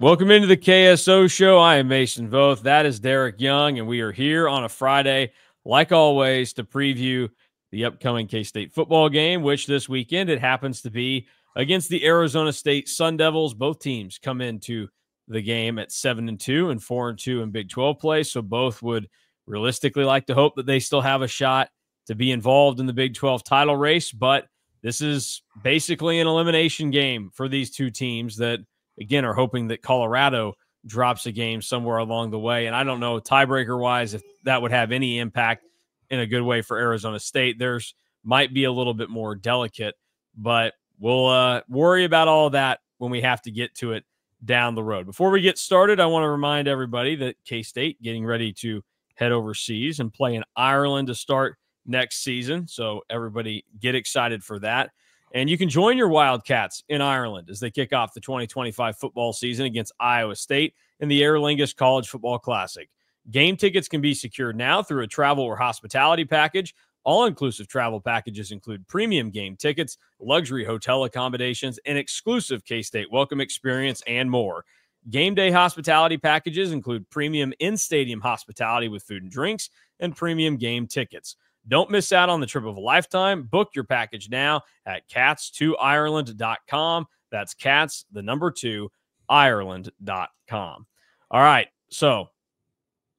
Welcome into the KSO show. I am Mason Voth. That is Derek Young, and we are here on a Friday, like always, to preview the upcoming K State football game, which this weekend it happens to be against the Arizona State Sun Devils. Both teams come into the game at seven and two and four and two in Big 12 play. So both would realistically like to hope that they still have a shot to be involved in the Big 12 title race. But this is basically an elimination game for these two teams that again are hoping that Colorado drops a game somewhere along the way. And I don't know tiebreaker wise if that would have any impact in a good way for Arizona State. There's might be a little bit more delicate, but we'll uh, worry about all that when we have to get to it down the road. Before we get started, I want to remind everybody that K State getting ready to head overseas and play in Ireland to start next season. So everybody get excited for that. And you can join your Wildcats in Ireland as they kick off the 2025 football season against Iowa State in the Aer Lingus College Football Classic. Game tickets can be secured now through a travel or hospitality package. All inclusive travel packages include premium game tickets, luxury hotel accommodations, an exclusive K State welcome experience, and more. Game day hospitality packages include premium in stadium hospitality with food and drinks and premium game tickets. Don't miss out on the trip of a lifetime. Book your package now at cats2ireland.com. That's cats, the number two, Ireland.com. All right. So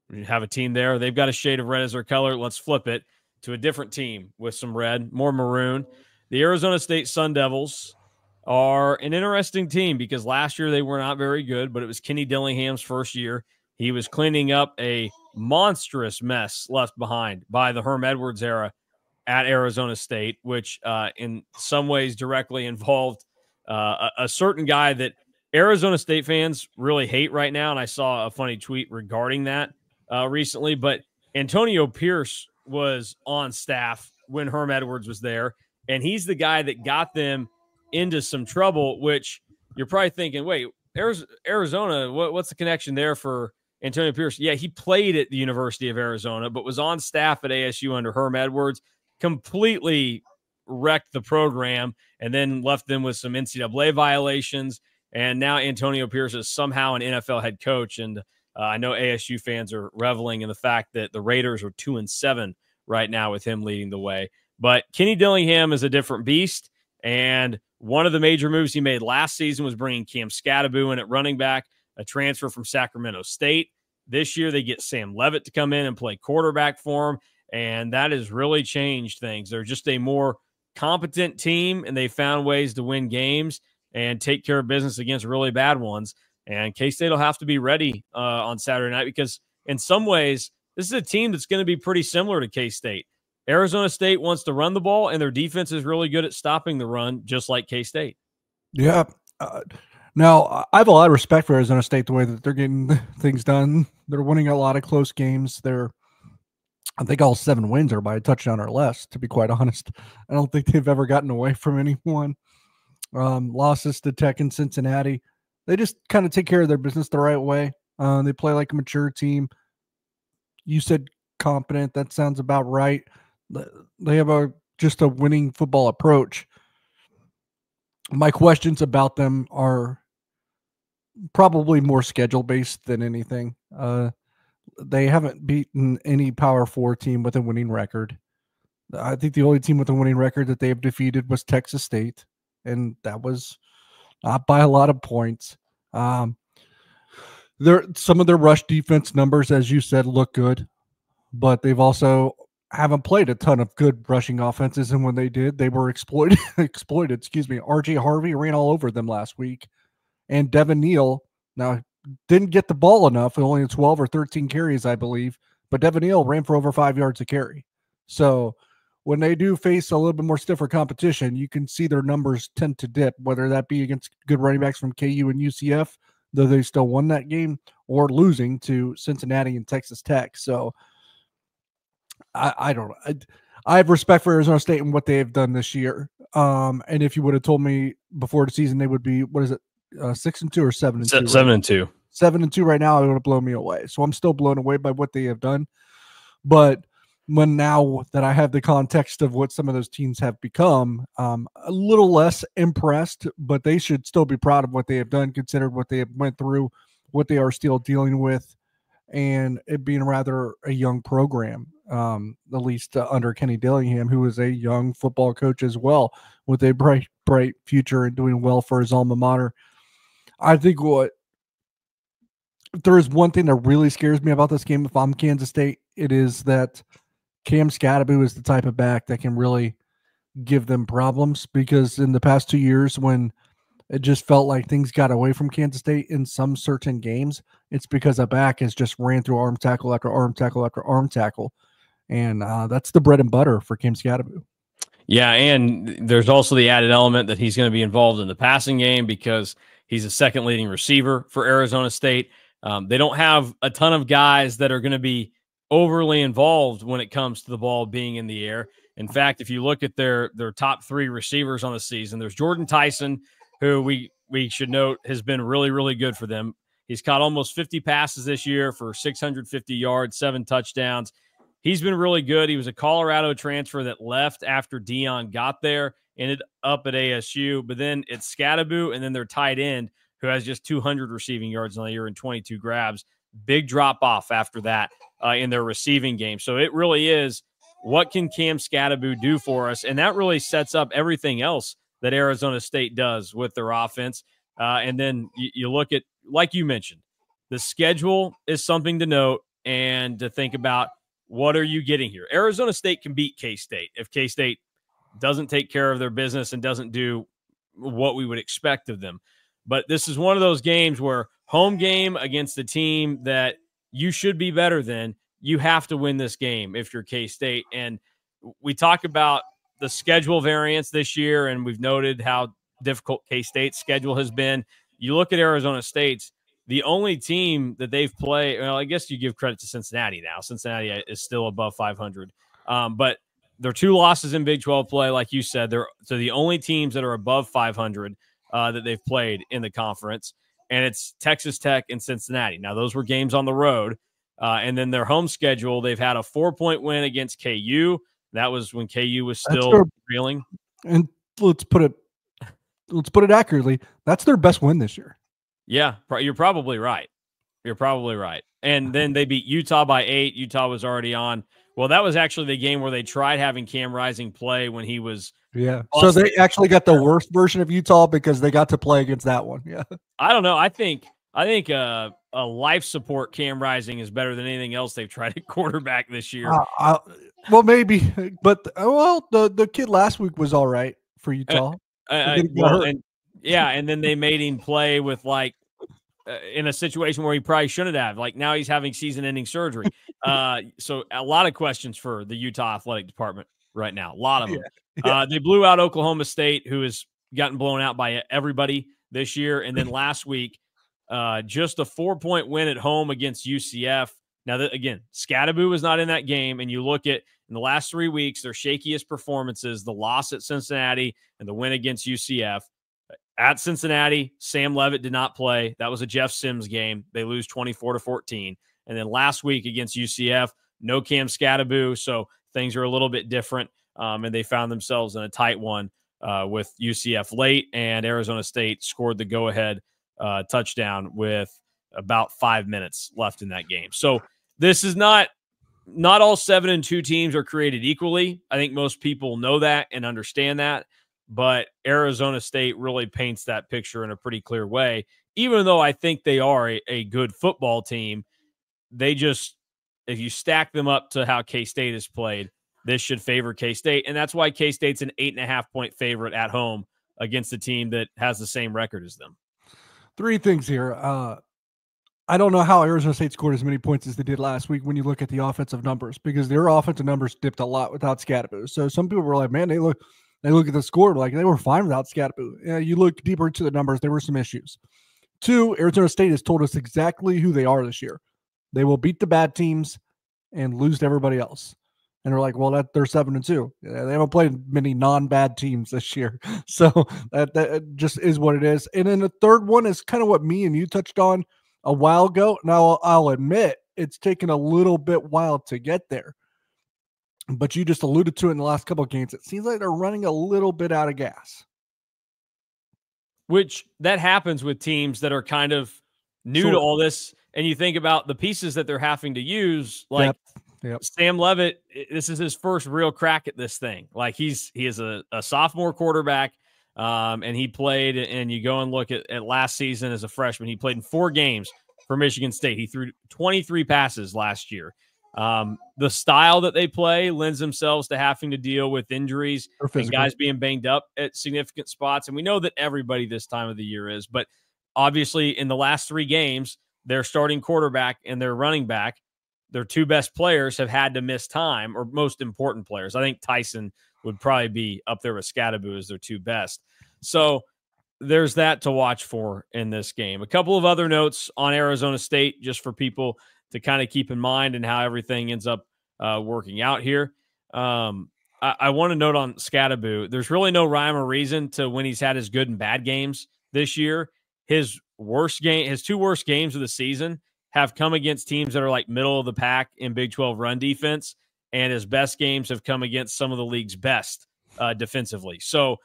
we have a team there. They've got a shade of red as their color. Let's flip it to a different team with some red, more maroon. The Arizona State Sun Devils are an interesting team because last year they were not very good, but it was Kenny Dillingham's first year. He was cleaning up a monstrous mess left behind by the Herm Edwards era at Arizona State, which uh, in some ways directly involved uh, a, a, certain guy that Arizona State fans really hate right now. And I saw a funny tweet regarding that uh, recently. But Antonio Pierce was on staff when Herm Edwards was there, and he's the guy that got them into some trouble. Which you're probably thinking, wait, Arizona, what, what's the connection there for Antonio Pierce, yeah, he played at the University of Arizona, but was on staff at ASU under Herm Edwards. Completely wrecked the program and then left them with some NCAA violations. And now Antonio Pierce is somehow an NFL head coach. And uh, I know ASU fans are reveling in the fact that the Raiders are two and seven right now with him leading the way. But Kenny Dillingham is a different beast. And one of the major moves he made last season was bringing Cam Skattebo in at running back a transfer from Sacramento State. This year, they get Sam Levitt to come in and play quarterback for them. And that has really changed things. They're just a more competent team, and they found ways to win games and take care of business against really bad ones. And K State will have to be ready uh, on Saturday night because, in some ways, this is a team that's going to be pretty similar to K State. Arizona State wants to run the ball, and their defense is really good at stopping the run, just like K State. Yeah. Uh, now, I have a lot of respect for Arizona State the way that they're getting things done. They're winning a lot of close games. They're, I think, all seven wins are by a touchdown or less. To be quite honest, I don't think they've ever gotten away from anyone. Um, losses to Tech and Cincinnati. They just kind of take care of their business the right way. Uh, they play like a mature team. You said competent. That sounds about right. They have a just a winning football approach my questions about them are probably more schedule based than anything. Uh, they haven't beaten any Power Four team with a winning record. I think the only team with a winning record that they have defeated was Texas State, and that was not by a lot of points. Um, there, some of their rush defense numbers, as you said, look good, but they've also haven't played a ton of good rushing offenses, and when they did, they were exploited. exploited, excuse me. RJ Harvey ran all over them last week, and Devin Neal now didn't get the ball enough. Only 12 or 13 carries, I believe, but Devin Neal ran for over five yards a carry. So when they do face a little bit more stiffer competition, you can see their numbers tend to dip, whether that be against good running backs from KU and UCF, though they still won that game, or losing to Cincinnati and Texas Tech. So I, I don't. I, I have respect for Arizona State and what they have done this year. Um, and if you would have told me before the season they would be what is it, uh, six and two or seven and two? Seven right? and two. Seven and two right now, it would have blown me away. So I'm still blown away by what they have done. But when now that I have the context of what some of those teams have become, um, a little less impressed, but they should still be proud of what they have done, considered what they have went through, what they are still dealing with, and it being rather a young program, um, at least uh, under Kenny Dillingham, who is a young football coach as well, with a bright, bright future and doing well for his alma mater. I think what there is one thing that really scares me about this game if I'm Kansas State, it is that – Cam Skattebo is the type of back that can really give them problems because in the past two years, when it just felt like things got away from Kansas State in some certain games, it's because a back has just ran through arm tackle after arm tackle after arm tackle. And uh, that's the bread and butter for Cam Skattebo. Yeah, and there's also the added element that he's going to be involved in the passing game because he's a second leading receiver for Arizona State. Um, they don't have a ton of guys that are going to be overly involved when it comes to the ball being in the air. In fact, if you look at their their top three receivers on the season, there's Jordan Tyson, who we we should note has been really really good for them. He's caught almost 50 passes this year for 650 yards, seven touchdowns. He's been really good. He was a Colorado transfer that left after Dion got there, and ended up at ASU. But then it's Skattebo and then their tight end, who has just 200 receiving yards on the year and 22 grabs. Big drop off after that uh, in their receiving game. So it really is what can Cam Skattebo do for us? And that really sets up everything else that Arizona State does with their offense. Uh, and then you, you look at, like you mentioned, the schedule is something to note and to think about what are you getting here? Arizona State can beat K State if K State doesn't take care of their business and doesn't do what we would expect of them. But this is one of those games where home game against the team that you should be better than. You have to win this game if you're K State. And we talk about the schedule variance this year, and we've noted how difficult K State's schedule has been. You look at Arizona State's, the only team that they've played, well, I guess you give credit to Cincinnati now. Cincinnati is still above 500. Um, but their two losses in Big 12 play, like you said, they're so the only teams that are above 500 uh, that they've played in the conference and it's Texas Tech and Cincinnati. Now, those were games on the road. Uh, and then their home schedule, they've had a four point win against KU. That was when KU was still their, reeling. And let's put it let's put it accurately. That's their best win this year. Yeah, you're probably right. You're probably right. And then they beat Utah by eight. Utah was already on. Well, that was actually the game where they tried having Cam Rising play when he was yeah. So they actually got the worst version of Utah because they got to play against that one. Yeah. I don't know. I think I think uh, a life support Cam Rising is better than anything else they've tried at quarterback this year. Uh, uh, well, maybe, but uh, well, the the kid last week was all right for uh, Utah. well, and, yeah, and then they made him play with like in a situation where he probably shouldn't have. Like now he's having season-ending surgery. uh, so a lot of questions for the Utah athletic department right now. A lot of them. Yeah. Uh, they blew out Oklahoma State, who has gotten blown out by everybody this year. And then last week, uh, just a four point win at home against UCF. Now, that, again, Skattebo was not in that game. And you look at in the last three weeks, their shakiest performances the loss at Cincinnati and the win against UCF. At Cincinnati, Sam Levitt did not play. That was a Jeff Sims game. They lose 24 to 14. And then last week against UCF, no Cam Skattebo. So things are a little bit different. Um, and they found themselves in a tight one uh, with UCF late, and Arizona State scored the go ahead uh, touchdown with about five minutes left in that game. So this is not not all seven and two teams are created equally. I think most people know that and understand that, but Arizona State really paints that picture in a pretty clear way. Even though I think they are a, a good football team, they just if you stack them up to how K State has played, this should favor K State. And that's why K State's an eight and a half point favorite at home against a team that has the same record as them. Three things here. Uh, I don't know how Arizona State scored as many points as they did last week when you look at the offensive numbers because their offensive numbers dipped a lot without Skattebo. So some people were like, man, they look they look at the score like they were fine without Skattebo. Yeah, you look deeper into the numbers, there were some issues. Two, Arizona State has told us exactly who they are this year. They will beat the bad teams and lose to everybody else and they're like, well, that they're seven and two. They haven't played many non-bad teams this year, so that that just is what it is. And then the third one is kind of what me and you touched on a while ago. Now I'll admit it's taken a little bit while to get there. But you just alluded to it in the last couple of games. It seems like they're running a little bit out of gas. Which that happens with teams that are kind of new sure. to all this. And you think about the pieces that they're having to use, like yep. Yep. Sam Levitt, this is his first real crack at this thing. Like he's he is a, a sophomore quarterback, um, and he played. And you go and look at, at last season as a freshman, he played in four games for Michigan State. He threw 23 passes last year. Um, the style that they play lends themselves to having to deal with injuries and guys being banged up at significant spots. And we know that everybody this time of the year is, but obviously in the last three games, their starting quarterback and their running back, their two best players have had to miss time, or most important players. I think Tyson would probably be up there with Skattebo as their two best. So there's that to watch for in this game. A couple of other notes on Arizona State, just for people to kind of keep in mind and how everything ends up uh, working out here. Um, I, I want to note on Skattebo, there's really no rhyme or reason to when he's had his good and bad games this year. His worst game, his two worst games of the season have come against teams that are like middle of the pack in Big 12 run defense, and his best games have come against some of the league's best uh, defensively. So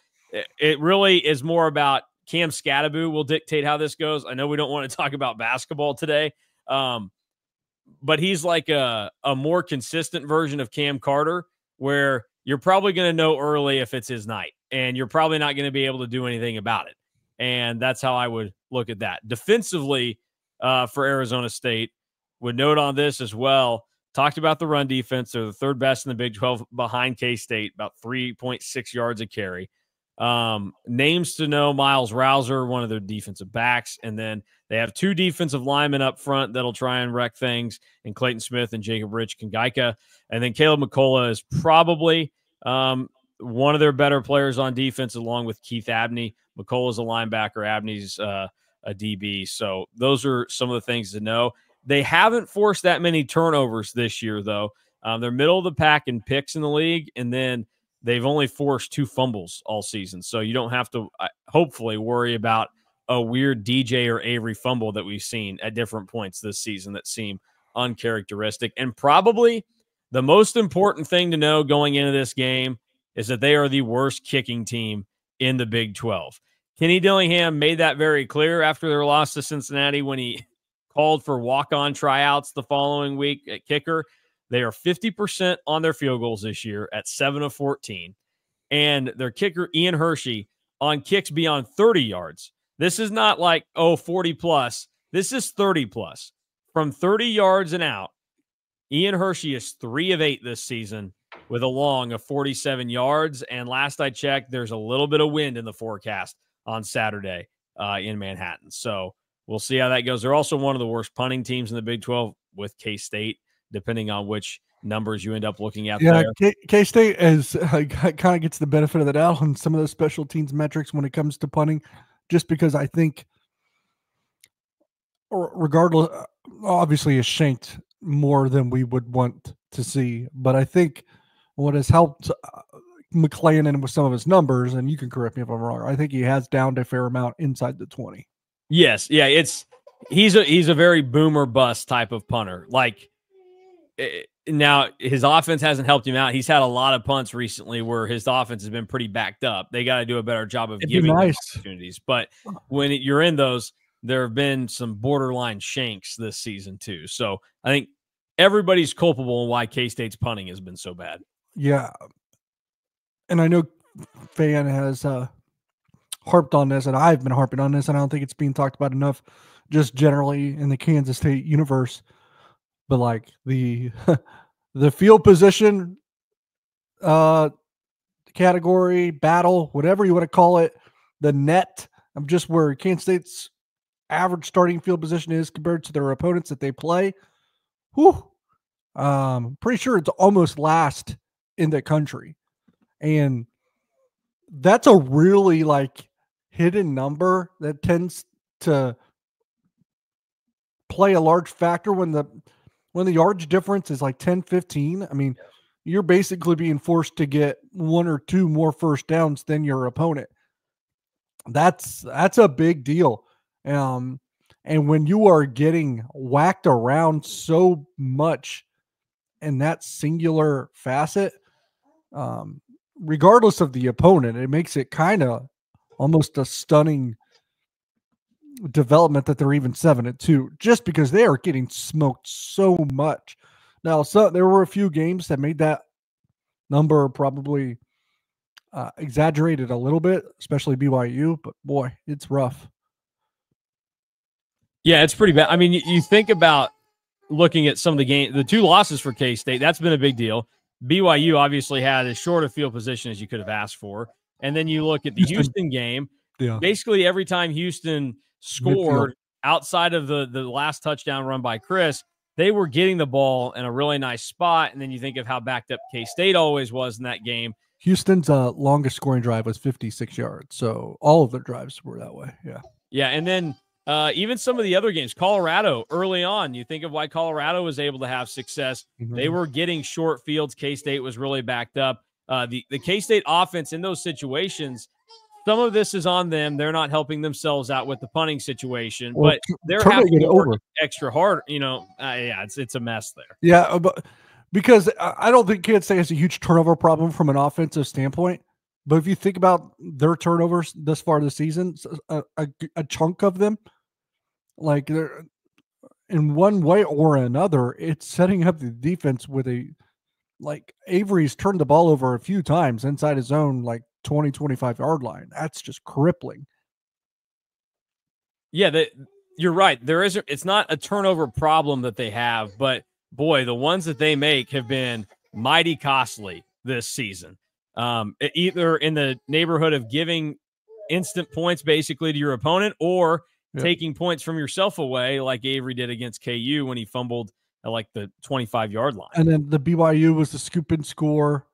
it, really is more about Cam Skattebo will dictate how this goes. I know we don't want to talk about basketball today, um, but he's like a, a more consistent version of Cam Carter, where you're probably going to know early if it's his night, and you're probably not going to be able to do anything about it. And that's how I would look at that. Defensively, uh, for Arizona State, would note on this as well. Talked about the run defense. They're the third best in the Big 12 behind K State, about 3.6 yards a carry. Um, names to know Myles Rowser, one of their defensive backs. And then they have two defensive linemen up front that'll try and wreck things, and Clayton Smith and Jacob Rich Kangaika. And then Caleb McCullough is probably um, one of their better players on defense, along with Keith Abney. McCullough's a linebacker, Abney's uh, a DB. So those are some of the things to know. They haven't forced that many turnovers this year, though. Um, they're middle of the pack in picks in the league, and then they've only forced two fumbles all season. So you don't have to, uh, hopefully, worry about a weird DJ or Avery fumble that we've seen at different points this season that seem uncharacteristic. And probably the most important thing to know going into this game is that they are the worst kicking team in the Big 12. Kenny Dillingham made that very clear after their loss to Cincinnati when he called for walk on tryouts the following week at kicker. They are 50% on their field goals this year at 7 of 14. And their kicker, Ian Hershey, on kicks beyond 30 yards. This is not like, oh, 40 plus. This is 30 plus. From 30 yards and out, Ian Hershey is three of eight this season with a long of 47 yards. And last I checked, there's a little bit of wind in the forecast on Saturday uh, in Manhattan. So we'll see how that goes. They're also one of the worst punting teams in the Big 12 with K State, depending on which numbers you end up looking at. Yeah, K State is uh, kind of gets the benefit of the doubt on some of the special teams metrics when it comes to punting, just because I think, regardless, uh, obviously is shanked more than we would want to see, but I think what has helped uh, McClanahan with some of his numbers, and you can correct me if I'm wrong. I think he has downed a fair amount inside the 20. Yes, yeah, it's he's a he's a very boomer bust type of punter. Like eh, now his offense hasn't helped him out. He's had a lot of punts recently where his offense has been pretty backed up. They got to do a better job of It'd giving nice. opportunities. But when you're in those, there have been some borderline shanks this season too. So I think everybody's culpable in why K State's punting has been so bad. Yeah, and I know fan has uh, harped on this, and I've been harping on this, and I don't think it's being talked about enough, just generally in the Kansas State universe. But like the the field position uh category, battle, whatever you want to call it, the net of just where Kansas State's average starting field position is compared to their opponents that they play. Whew. Um, pretty sure it's almost last in the country. And that's a really like hidden number that tends to play a large factor when the when the yards difference is like 10 15 i mean you're basically being forced to get one or two more first downs than your opponent. That's that's a big deal. Um and when you are getting whacked around so much in that singular facet, um, regardless of the opponent, it makes it kind of almost a stunning development that they're even seven and two, just because they are getting smoked so much. Now, so there were a few games that made that number probably uh, exaggerated a little bit, especially BYU. But boy, it's rough. Yeah, it's pretty bad. I mean, you, you think about looking at some of the game, the two losses for K State. That's been a big deal. BYU obviously had as short a field position as you could have asked for, and then you look at the Houston, Houston game. Yeah. Basically, every time Houston scored Midfield. outside of the the last touchdown run by Chris, they were getting the ball in a really nice spot. And then you think of how backed up K State always was in that game. Houston's uh, longest scoring drive was 56 yards. So all of their drives were that way. Yeah. Yeah. And then uh, even some of the other games, Colorado early on, you think of why Colorado was able to have success. Mm-hmm. They were getting short fields. K State was really backed up. Uh, the the K State offense in those situations, some of this is on them. They're not helping themselves out with the punting situation, well, but they're having to work extra hard. You know, uh, yeah, it's it's a mess there. Yeah, uh, but because I don't think Kansas State has a huge turnover problem from an offensive standpoint. But if you think about their turnovers this far this season, a, a, a chunk of them, like they're in one way or another, it's setting up the defense with a like Avery's turned the ball over a few times inside his own like 20, 25 yard line. That's just crippling. Yeah, that you're right. There is it's not a turnover problem that they have, but boy, the ones that they make have been mighty costly this season. Um, either in the neighborhood of giving instant points basically to your opponent or yep. taking points from yourself away, like Avery did against KU when he fumbled at like the 25 yard line. And then the BYU was the scoop and score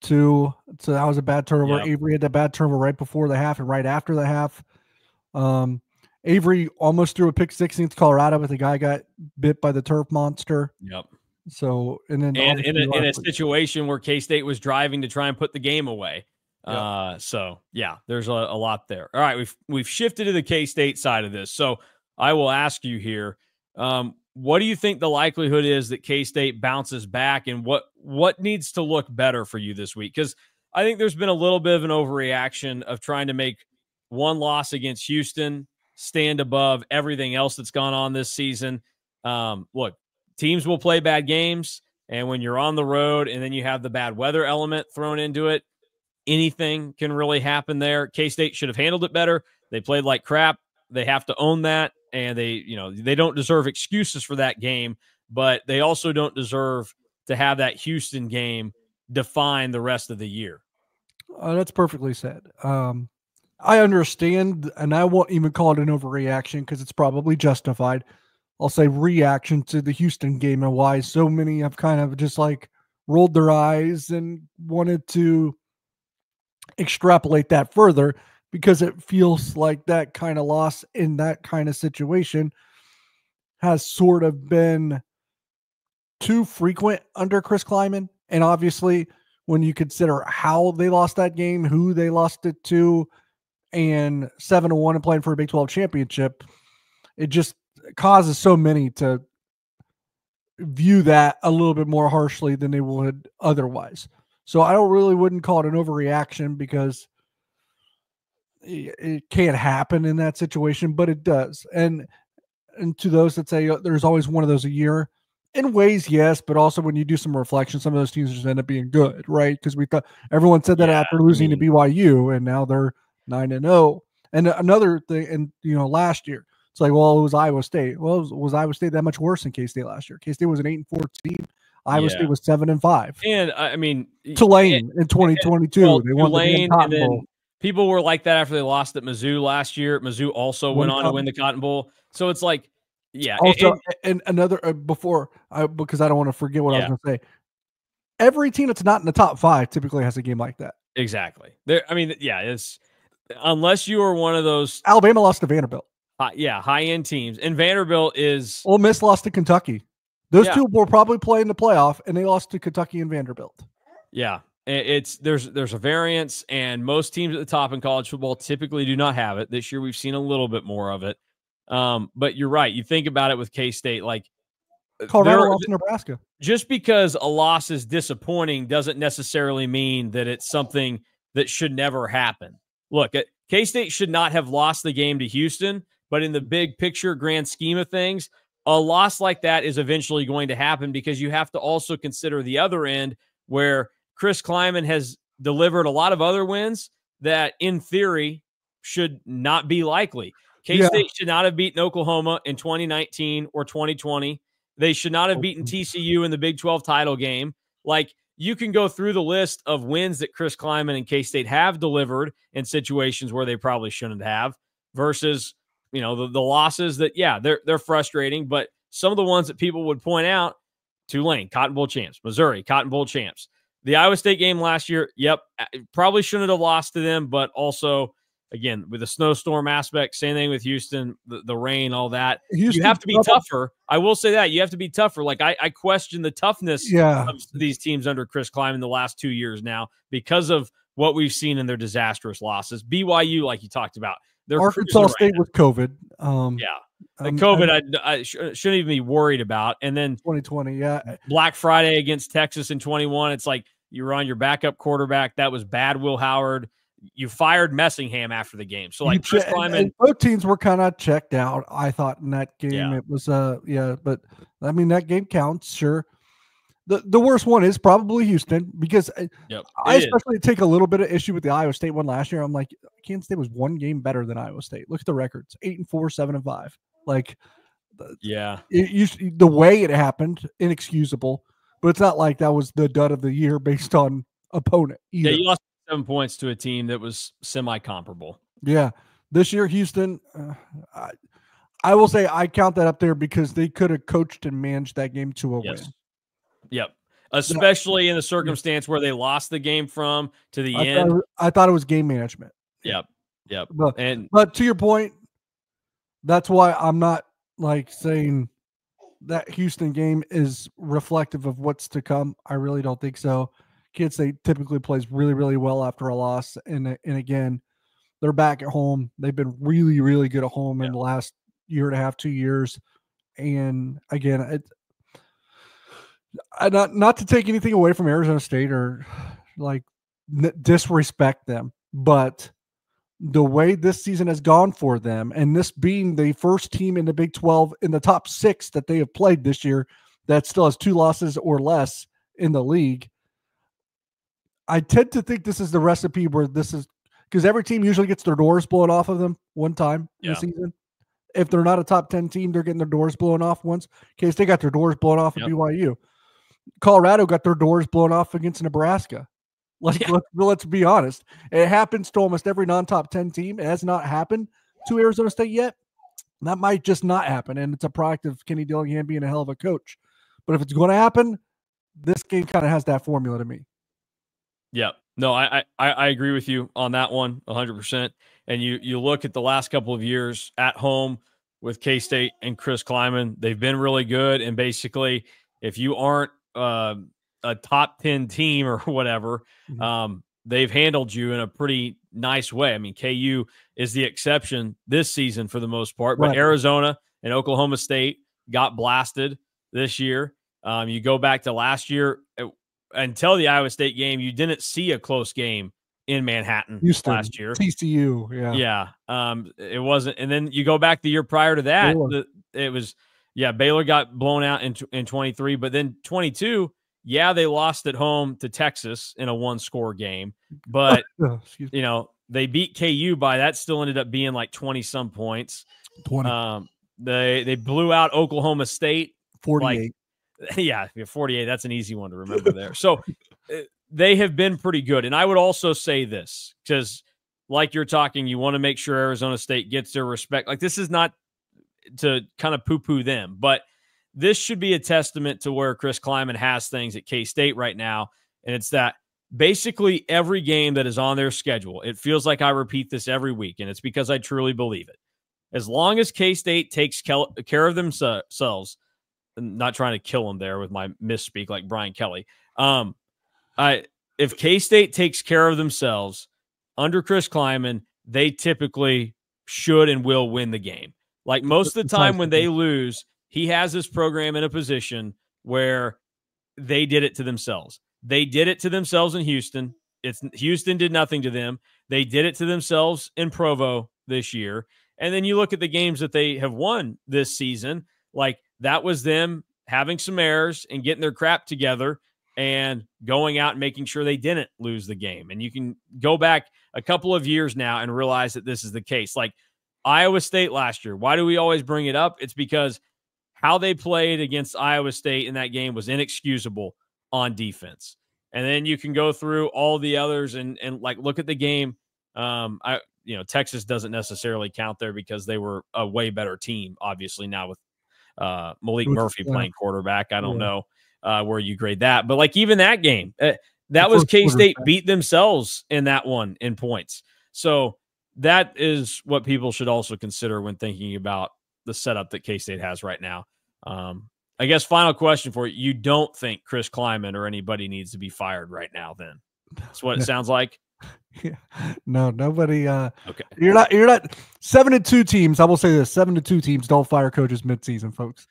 too. So that was a bad turnover. Yep. Avery had that bad turnover right before the half and right after the half. Um, Avery almost threw a pick six against Colorado, but the guy got bit by the turf monster. Yep. So and then and in a, in a situation where K State was driving to try and put the game away. Yep. Uh, so yeah, there's a, a lot there. All right, we've we've shifted to the K State side of this. So I will ask you here. Um, what do you think the likelihood is that K State bounces back, and what what needs to look better for you this week? Because I think there's been a little bit of an overreaction of trying to make one loss against Houston stand above everything else that's gone on this season. Um, look, teams will play bad games, and when you're on the road and then you have the bad weather element thrown into it, anything can really happen there. K State should have handled it better. They played like crap. They have to own that, and they, you know, they don't deserve excuses for that game, but they also don't deserve to have that Houston game define the rest of the year. Uh, that's perfectly said. Um, I understand, and I won't even call it an overreaction because it's probably justified. I'll say reaction to the Houston game and why so many have kind of just like rolled their eyes and wanted to extrapolate that further because it feels like that kind of loss in that kind of situation has sort of been too frequent under Chris Klieman. And obviously, when you consider how they lost that game, who they lost it to, and seven to one and playing for a Big 12 championship, it just causes so many to view that a little bit more harshly than they would otherwise. So I don't really wouldn't call it an overreaction because it can't happen in that situation, but it does. And and to those that say uh, there's always one of those a year, in ways, yes, but also when you do some reflection, some of those teams just end up being good, right? Because we thought everyone said that yeah, after losing I mean, to BYU, and now they're nine and zero. Oh. And another thing, and you know, last year it's like, well, it was Iowa State. Well, was, was, Iowa State that much worse than K State last year? K State was an eight and fourteen. Iowa yeah. State was seven and five. And I mean, Tulane and, in 2022, well, they won Tulane, the and then Bowl. People were like that after they lost at Mizzou last year. Mizzou also went on to win the Cotton Bowl. So it's like, yeah. Also, and, and another uh, before I because I don't want to forget what yeah. I was going to say. Every team that's not in the top five typically has a game like that. Exactly. There. I mean, yeah. It's unless you are one of those. Alabama lost to Vanderbilt. Uh, yeah, high end teams, and Vanderbilt is. Ole Miss lost to Kentucky. Those yeah. two will probably play in the playoff, and they lost to Kentucky and Vanderbilt. Yeah, it's there's there's a variance, and most teams at the top in college football typically do not have it. This year, we've seen a little bit more of it. Um, but you're right. You think about it with K State, like Colorado lost Nebraska. Just because a loss is disappointing doesn't necessarily mean that it's something that should never happen. Look, K State should not have lost the game to Houston, but in the big picture, grand scheme of things, a loss like that is eventually going to happen because you have to also consider the other end where Chris Klieman has delivered a lot of other wins that, in theory, should not be likely. K State yeah. should not have beaten Oklahoma in 2019 or 2020. They should not have beaten TCU in the Big 12 title game. Like, you can go through the list of wins that Chris Klieman and K State have delivered in situations where they probably shouldn't have versus, you know, the, the losses that, yeah, they're, they're frustrating, but some of the ones that people would point out Tulane, Cotton Bowl champs, Missouri, Cotton Bowl champs. The Iowa State game last year, yep, probably shouldn't have lost to them, but also again with the snowstorm aspect same thing with houston the, the rain all that. Houston, you have to be tougher. I will say that you have to be tougher. Like i, I question the toughness yeah. of these teams under chris Klein in the last two years now because of what we've seen in their disastrous losses. Byu like you talked about they're arkansas state right with covid um yeah. The um, COVID, I, I sh- shouldn't even be worried about. And then 2020, yeah, Black Friday against Texas in 21. It's like you were on your backup quarterback. That was bad. Will Howard you fired Messingham after the game. So like Chris Klieman, both teams were kind of checked out. I thought in that game yeah. it was uh yeah, but I mean that game counts, sure. The the worst one is probably Houston because uh, yep, I especially is. take a little bit of issue with the Iowa State one last year. I'm like Kansas State was one game better than Iowa State. Look at the records: eight and four, seven and five. Like, yeah, it, you, the way it happened, inexcusable. But it's not like that was the dud of the year based on opponent. Either. Yeah, you lost seven points to a team that was semi comparable. Yeah. This year, Houston, uh, I, I, will say I count that up there because they could have coached and managed that game to a yes. win. Yep. Especially in the circumstance where they lost the game from to the I end. Thought, I thought it was game management. Yep. Yep. But, and but to your point, that's why I'm not like saying that Houston game is reflective of what's to come. I really don't think so. Kansas State typically plays really, really well after a loss. And and again, they're back at home. They've been really, really good at home yeah. in the last year and a half, two years. And again, it, I, not not to take anything away from Arizona State or like n- disrespect them, but the way this season has gone for them, and this being the first team in the Big 12 in the top six that they have played this year that still has two losses or less in the league, I tend to think this is the recipe where this is because every team usually gets their doors blown off of them one time yeah. in the season. If they're not a top 10 team, they're getting their doors blown off once. In case they got their doors blown off yep. at BYU. Colorado got their doors blown off against Nebraska. Like, yeah. let's, let's be honest. It happens to almost every non top 10 team. It has not happened to Arizona State yet. That might just not happen. And it's a product of Kenny Dillingham being a hell of a coach. But if it's going to happen, this game kind of has that formula to me. Yeah. No, I, I I agree with you on that one 100%. And you you look at the last couple of years at home with K State and Chris Klieman, they've been really good. And basically, if you aren't uh, a top 10 team or whatever, mm-hmm. um, they've handled you in a pretty nice way. I mean, KU is the exception this season for the most part, but right. Arizona and Oklahoma State got blasted this year. Um, you go back to last year, until the Iowa State game, you didn't see a close game in Manhattan Houston, last year. TCU, yeah, yeah. Um, it wasn't, and then you go back the year prior to that, the, it was, yeah, Baylor got blown out in in twenty three, but then twenty two, yeah, they lost at home to Texas in a one score game, but oh, you know they beat KU by that still ended up being like twenty some points. Twenty. Um, they they blew out Oklahoma State. Forty eight. Like, yeah, 48. That's an easy one to remember there. So uh, they have been pretty good. And I would also say this because, like you're talking, you want to make sure Arizona State gets their respect. Like, this is not to kind of poo poo them, but this should be a testament to where Chris Klieman has things at K State right now. And it's that basically every game that is on their schedule, it feels like I repeat this every week, and it's because I truly believe it. As long as K State takes care of themselves, not trying to kill them there with my misspeak like Brian Kelly. Um, I if K State takes care of themselves under Chris Klieman, they typically should and will win the game. Like most of the time when they lose, he has this program in a position where they did it to themselves. They did it to themselves in Houston. It's Houston did nothing to them. They did it to themselves in Provo this year. And then you look at the games that they have won this season, like that was them having some errors and getting their crap together and going out and making sure they didn't lose the game. And you can go back a couple of years now and realize that this is the case. Like Iowa State last year, why do we always bring it up? It's because how they played against Iowa State in that game was inexcusable on defense. And then you can go through all the others and and like look at the game. Um, I you know Texas doesn't necessarily count there because they were a way better team. Obviously now with uh, Maalik Murphy playing quarterback, I don't yeah. know uh, where you grade that, but like even that game, uh, that was K State beat themselves in that one in points. So that is what people should also consider when thinking about the setup that K State has right now. Um, I guess final question for you: You don't think Chris Klieman or anybody needs to be fired right now? Then that's what it sounds like. Yeah. No, nobody. Uh, okay, you're not. You're not. Seven to two teams. I will say this: seven to two teams don't fire coaches midseason, folks.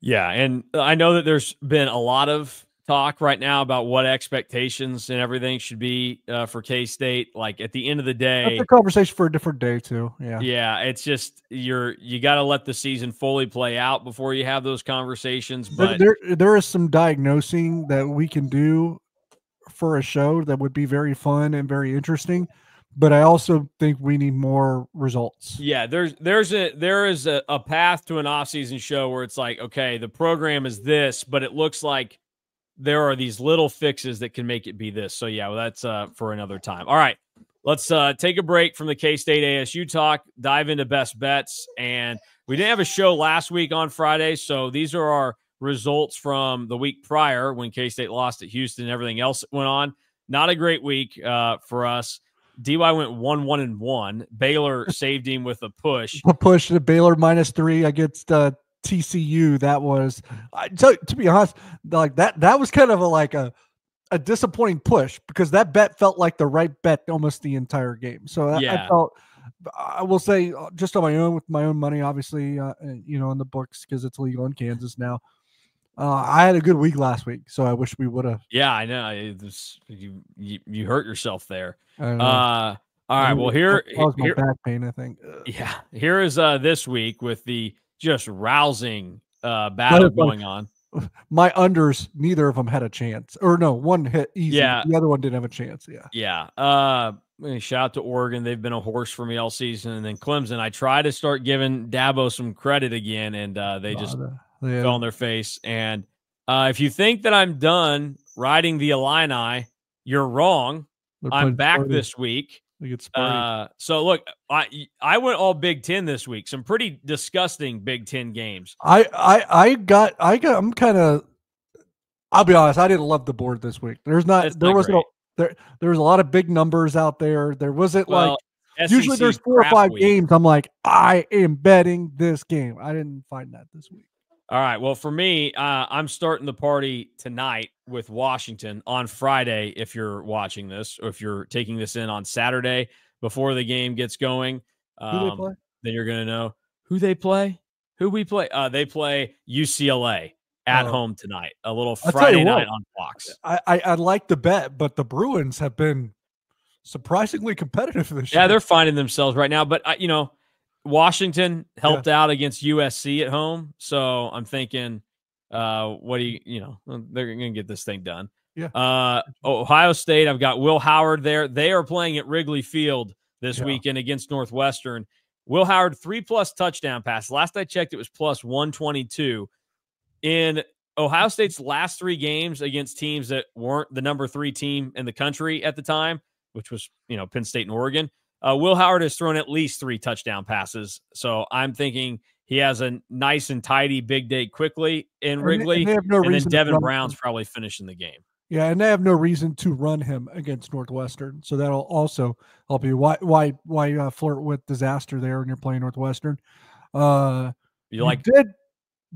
Yeah, and I know that there's been a lot of talk right now about what expectations and everything should be uh, for K State. Like at the end of the day, that's a conversation for a different day too. Yeah, yeah. It's just you're you got to let the season fully play out before you have those conversations. But there, there, there is some diagnosing that we can do for a show that would be very fun and very interesting but I also think we need more results. Yeah, there's there's a there is a, a path to an off-season show where it's like, okay, the program is this, but it looks like there are these little fixes that can make it be this. So yeah, well, that's uh, for another time. All right, let's uh, take a break from the K State ASU talk, dive into best bets, and we didn't have a show last week on Friday, so these are our results from the week prior when K State lost at Houston and everything else went on. Not a great week uh, for us. Dy went one one and one. Baylor saved him with a push. A push to Baylor minus three against uh, TCU. That was to, to be honest, like that that was kind of a like a a disappointing push because that bet felt like the right bet almost the entire game. So I, yeah. I felt I will say uh, just on my own with my own money, obviously, uh, you know, in the books because it's legal in Kansas now. Uh, I had a good week last week, so I wish we would have. Yeah, I know. Was, you, you, you hurt yourself there. Uh, all right. Well, here, here back pain. I think. Yeah. Here is uh this week with the just rousing uh battle going on. My unders, neither of them had a chance, or no, one hit easy. Yeah. The other one didn't have a chance. Yeah. Yeah. Uh, shout out to Oregon. They've been a horse for me all season, and then Clemson. I try to start giving Dabo some credit again, and uh, they just. Yeah. fell on their face. And uh, if you think that I'm done riding the Illini, you're wrong. I'm back this week. Uh, so look, I I went all Big Ten this week. Some pretty disgusting Big Ten games. I I I got I got I'm kind of. I'll be honest. I didn't love the board this week. There's not That's there not wasn't a, there there was a lot of big numbers out there. There wasn't well, like SEC usually there's four or five week. games. I'm like I am betting this game. I didn't find that this week. All right. Well, for me, uh, I'm starting the party tonight with Washington on Friday. If you're watching this, or if you're taking this in on Saturday before the game gets going, um, then you're going to know who they play. Who we play? Uh, they play UCLA at oh. home tonight. A little Friday night on Fox. I, I I like the bet, but the Bruins have been surprisingly competitive this year. Yeah, they're finding themselves right now. But uh, you know Washington helped yeah. out against USC at home, so I'm thinking, uh, what do you, you know, they're going to get this thing done. Yeah. Uh, Ohio State, I've got Will Howard there. They are playing at Wrigley Field this yeah. weekend against Northwestern. Will Howard three plus touchdown pass. Last I checked, it was plus 122. In Ohio State's last three games against teams that weren't the number three team in the country at the time, which was you know Penn State and Oregon. Uh, Will Howard has thrown at least three touchdown passes. So I'm thinking he has a nice and tidy big day quickly in Wrigley. And, they, and, no and then Devin Brown's probably finishing the game. Yeah, and they have no reason to run him against Northwestern, so that'll also help you. Why, why, why uh, flirt with disaster there when you're playing Northwestern? Uh, you like did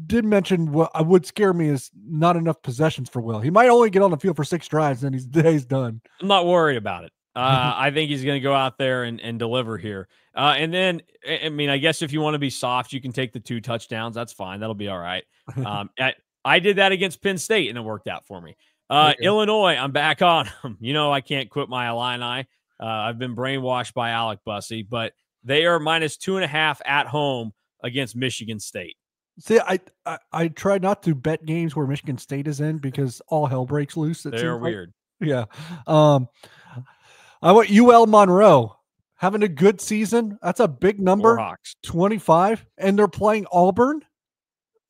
did mention what I would scare me is not enough possessions for Will. He might only get on the field for six drives, and he's day's done. I'm not worried about it. Uh, I think he's going to go out there and, and deliver here. Uh, and then, I mean, I guess if you want to be soft, you can take the two touchdowns. That's fine. That'll be all right. Um, I, I did that against Penn State, and it worked out for me. Uh, okay. Illinois, I'm back on them. You know, I can't quit my Illini. Uh, I've been brainwashed by Alec Bussey, but they are minus two and a half at home against Michigan State. See, I, I, I try not to bet games where Michigan State is in because all hell breaks loose. They're weird. Like. Yeah. Um, I want UL Monroe having a good season. That's a big number. Twenty five, and they're playing Auburn.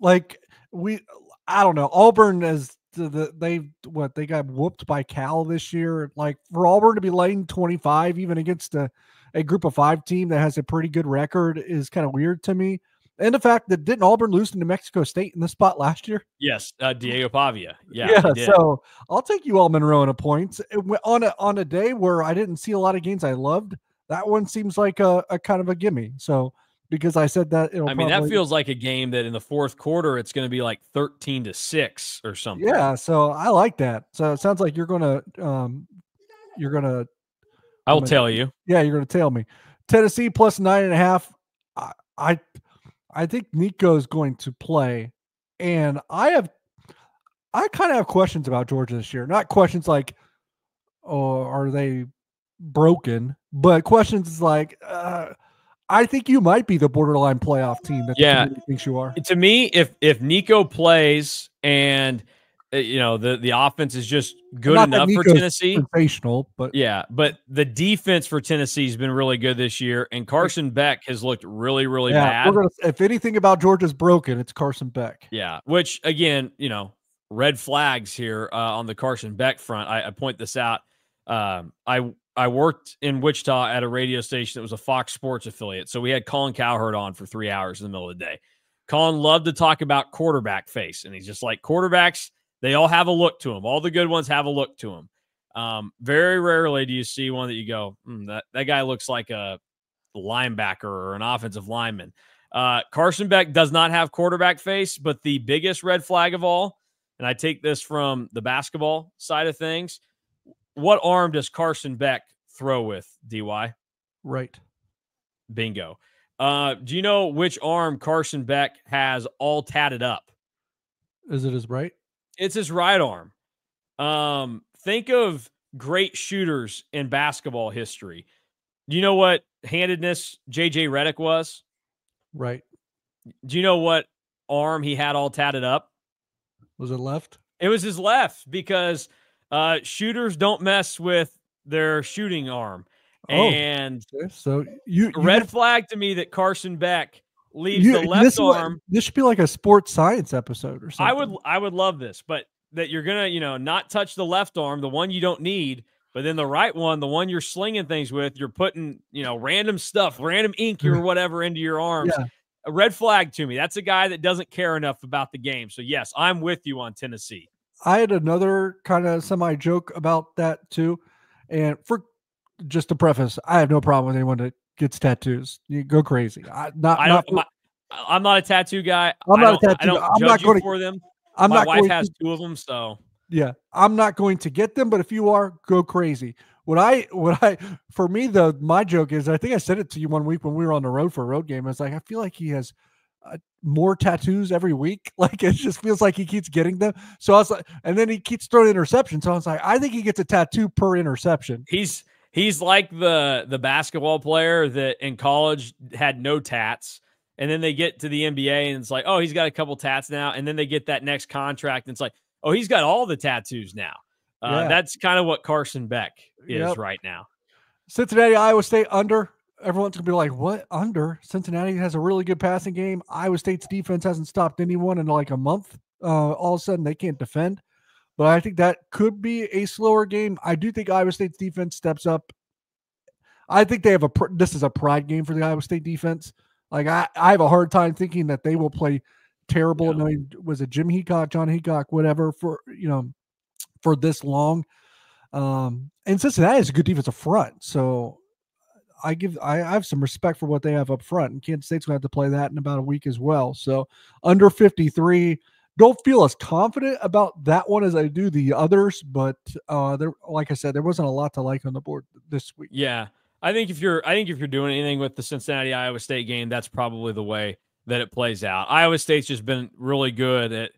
Like we, I don't know. Auburn is the, they what they got whooped by Cal this year. Like for Auburn to be laying 25 even against a, a group of five team that has a pretty good record is kind of weird to me. And the fact that didn't Auburn lose to New Mexico State in the spot last year? Yes, uh, Diego Pavia. Yeah, yeah. So I'll take UL Monroe in a points on a on a day where I didn't see a lot of games I loved. That one seems like a, a kind of a gimme. So because I said that. I mean, probably... that feels like a game that in the fourth quarter it's going to be like thirteen to six or something. Yeah, so I like that. So it sounds like you're going to, um, you're going to. I'll tell you. Yeah, you're going to tell me. Tennessee plus nine and a half. I, I, I think Nico is going to play, and I have, I kind of have questions about Georgia this year. Not questions like, oh, are they broken? But questions like. Uh, I think you might be the borderline playoff team that yeah thinks you are. To me, if if Nico plays and you know the the offense is just good Not enough for Tennessee, sensational, but yeah, but the defense for Tennessee has been really good this year, and Carson Beck has looked really really yeah, bad. Gonna, if anything about Georgia's broken, it's Carson Beck. Yeah, which again, you know, red flags here uh, on the Carson Beck front. I, I point this out. Um, I I worked in Wichita at a radio station that was a Fox Sports affiliate. So we had Colin Cowherd on for three hours in the middle of the day. Colin loved to talk about quarterback face. And he's just like, quarterbacks, they all have a look to them. All the good ones have a look to them. Um, very rarely do you see one that you go, mm, that, that guy looks like a linebacker or an offensive lineman. Uh, Carson Beck does not have quarterback face, but the biggest red flag of all, and I take this from the basketball side of things, what arm does Carson Beck throw with, DY? Right. Bingo. Uh, do you know which arm Carson Beck has all tatted up? Is it his right? It's his right arm. Um, think of great shooters in basketball history. Do you know what handedness JJ Redick was? Right. Do you know what arm he had all tatted up? Was it left? It was his left because uh, shooters don't mess with their shooting arm. Oh, and so you, you red flag to me that Carson Beck leaves you, the left this arm. this should be like a sports science episode or something. I would I would love this, but that you're gonna you know not touch the left arm, the one you don't need, but then the right one, the one you're slinging things with, you're putting you know random stuff, random ink or whatever into your arms. Yeah. A red flag to me. That's a guy that doesn't care enough about the game. So yes, I'm with you on Tennessee. I had another kind of semi joke about that too. And for just to preface, I have no problem with anyone that gets tattoos. You go crazy. I not, I don't. Not, my, I'm not a tattoo guy. I'm not a tattoo. I don't I'm not going for them. I'm my not wife has to, two of them, so yeah, I'm not going to get them. But if you are, go crazy. What I, what I, for me though, my joke is, I think I said it to you one week when we were on the road for a road game. I was like, I feel like he has uh, more tattoos every week. Like it just feels like he keeps getting them. So I was like, and then he keeps throwing interceptions. So I was like, I think he gets a tattoo per interception. He's he's like the the basketball player that in college had no tats. And then they get to the NBA and it's like, oh, he's got a couple tats now. And then they get that next contract and it's like, oh, he's got all the tattoos now. Uh, yeah. That's kind of what Carson Beck is yep. right now. Cincinnati, Iowa State under everyone's gonna be like, "What under?" Cincinnati has a really good passing game. Iowa State's defense hasn't stopped anyone in like a month. Uh, all of a sudden, they can't defend. But I think that could be a slower game. I do think Iowa State's defense steps up. I think they have a. This is a pride game for the Iowa State defense. Like I, I have a hard time thinking that they will play terrible. Yeah. Knowing was it Jim Heacock, John Heacock, whatever for you know for this long. Um, and Cincinnati has a good defensive front, so I give I, I have some respect for what they have up front, and Kansas State's gonna have to play that in about a week as well. So under 53, don't feel as confident about that one as I do the others, but uh, there, like I said, there wasn't a lot to like on the board this week. Yeah, I think if you're, I think if you're doing anything with the Cincinnati Iowa State game, that's probably the way that it plays out. Iowa State's just been really good at,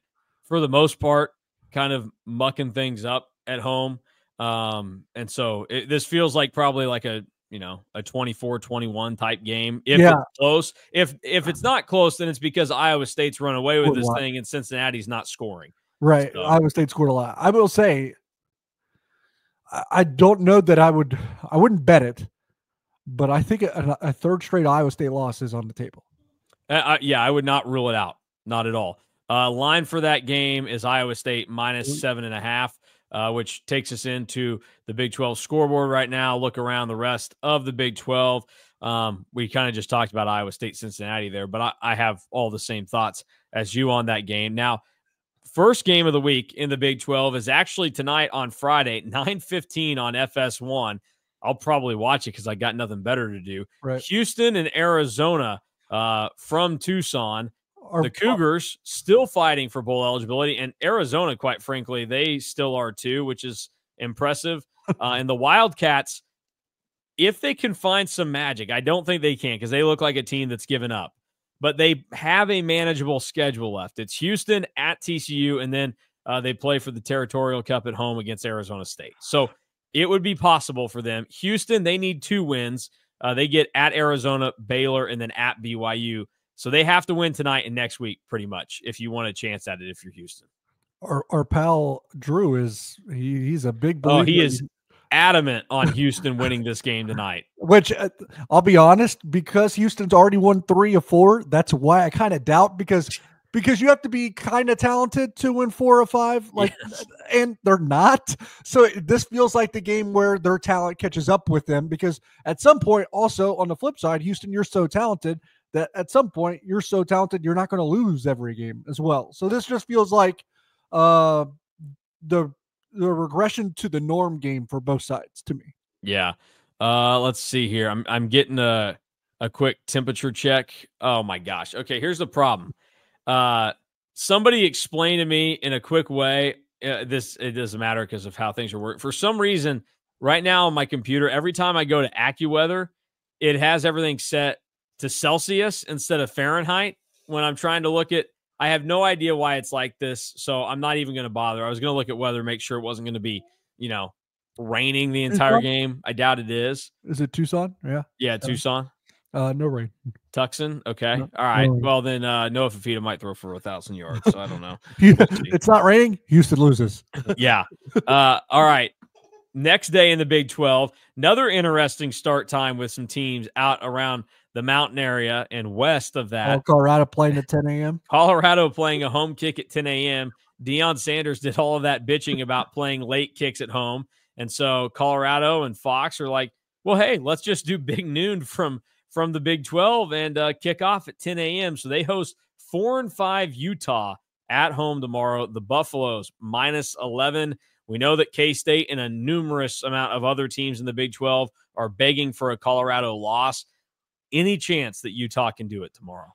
for the most part, kind of mucking things up at home. Um, and so it, this feels like probably like a you know a 24-21 type game if yeah. it's close. If if it's not close then it's because iowa state's run away with this thing and cincinnati's not scoring. Right so. iowa state scored a lot. I will say I, don't know that i would i wouldn't bet it but i think a, a third straight iowa state loss is on the table. Uh, yeah i would not rule it out. Not at all. Uh, line for that game is iowa state minus seven and a half uh, which takes us into the Big 12 scoreboard right now. Look around the rest of the Big 12. Um, we kind of just talked about Iowa State, Cincinnati there, but I, I, have all the same thoughts as you on that game. Now, first game of the week in the Big 12 is actually tonight on Friday, 9 15 on FS1. I'll probably watch it because I got nothing better to do. Right. Houston and Arizona uh, from Tucson are the Cougars still fighting for bowl eligibility, and Arizona, quite frankly, they still are too, which is impressive. Uh, and the Wildcats, if they can find some magic, I don't think they can because they look like a team that's given up. But they have a manageable schedule left. It's Houston at TCU, and then uh, they play for the Territorial Cup at home against Arizona State. So it would be possible for them. Houston, they need two wins. Uh, they get at Arizona, Baylor, and then at BYU. So they have to win tonight and next week, pretty much, if you want a chance at it. If you're Houston, our our pal Drew is he, he's a big believer. Oh, he is adamant on Houston winning this game tonight. Which uh, I'll be honest, because Houston's already won three or four. That's why I kind of doubt because because you have to be kind of talented to win four or five, like, yes. and they're not. So this feels like the game where their talent catches up with them. Because at some point, also on the flip side, Houston, you're so talented that at some point you're so talented you're not going to lose every game as well. So this just feels like uh the the regression to the norm game for both sides to me. Yeah. Uh let's see here. I'm I'm getting a a quick temperature check. Oh my gosh. Okay, here's the problem. Uh somebody explain to me in a quick way uh, this it doesn't matter because of how things are working. For some reason, right now on my computer, every time I go to AccuWeather, it has everything set to Celsius instead of Fahrenheit when I'm trying to look at. I have no idea why it's like this, so I'm not even going to bother. I was going to look at weather, make sure it wasn't going to be, you know, raining the entire game. I doubt it is. Is it Tucson? Yeah. Yeah, Tucson. Uh, no rain. Tucson. Okay. No, All right. No well, then uh, Noah Fifita might throw for a thousand yards. So I don't know. it's not raining. Houston loses. yeah. Uh, all right. Next day in the Big 12, another interesting start time with some teams out around the mountain area and west of that. Oh, Colorado playing at 10 a.m. Colorado playing a home kick at 10 a.m. Deion Sanders did all of that bitching about playing late kicks at home. And so Colorado and Fox are like, well, hey, let's just do big noon from from the Big 12 and uh, kick off at 10 a.m. So they host four and five Utah at home tomorrow. The Buffaloes minus 11. We know that K State and a numerous amount of other teams in the Big 12 are begging for a Colorado loss any chance that Utah can do it tomorrow?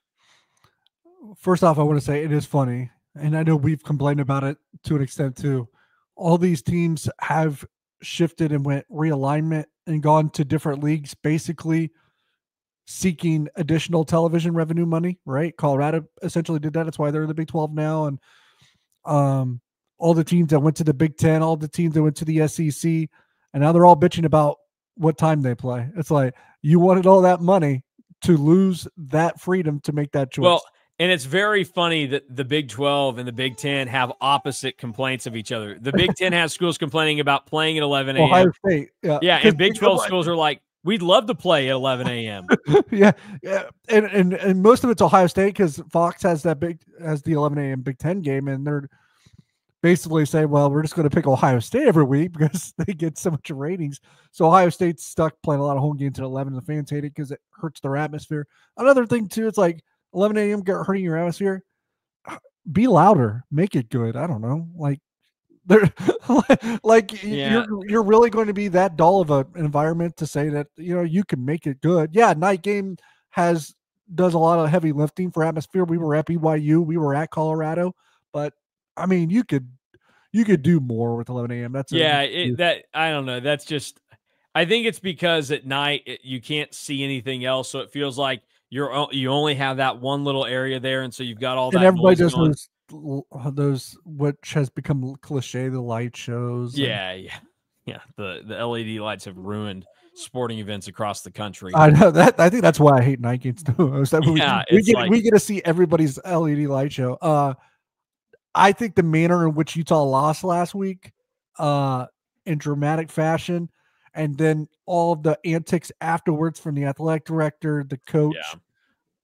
First off, I want to say it is funny, and I know we've complained about it to an extent too. All these teams have shifted and went realignment and gone to different leagues, basically seeking additional television revenue money. Right? Colorado essentially did that. That's why they're in the Big Twelve now, and um, all the teams that went to the Big Ten, all the teams that went to the SEC, and now they're all bitching about what time they play. It's like you wanted all that money to lose that freedom to make that choice. Well, and it's very funny that the Big 12 and the Big 10 have opposite complaints of each other. The Big 10 has schools complaining about playing at 11 a.m. Ohio State. Yeah. Yeah. And Big 12 schools are like, we'd love to play at 11 a.m. yeah. Yeah. And, and, and most of it's Ohio State because Fox has that big, has the 11 a.m. Big 10 game and they're, basically say, well, we're just going to pick Ohio State every week because they get so much ratings. So Ohio State's stuck playing a lot of home games at 11. and The fans hate it because it hurts their atmosphere. Another thing, too, it's like 11 a.m. hurting your atmosphere. Be louder, make it good. I don't know. Like, they're like yeah. you're you're really going to be that dull of an environment to say that you know you can make it good. Yeah, night game has does a lot of heavy lifting for atmosphere. We were at BYU, we were at Colorado but I mean, you could you could do more with 11 a.m. That's yeah. It, that I don't know. That's just. I think it's because at night it, you can't see anything else, so it feels like you're you only have that one little area there, and so you've got all that. And everybody does those those which has become cliche the light shows. Yeah, and, yeah, yeah. The the LED lights have ruined sporting events across the country. I know that. I think that's why I hate night games too. yeah, we, we get like, we get to see everybody's LED light show. Uh, I think the manner in which Utah lost last week, uh, in dramatic fashion, and then all of the antics afterwards from the athletic director, the coach. Yeah.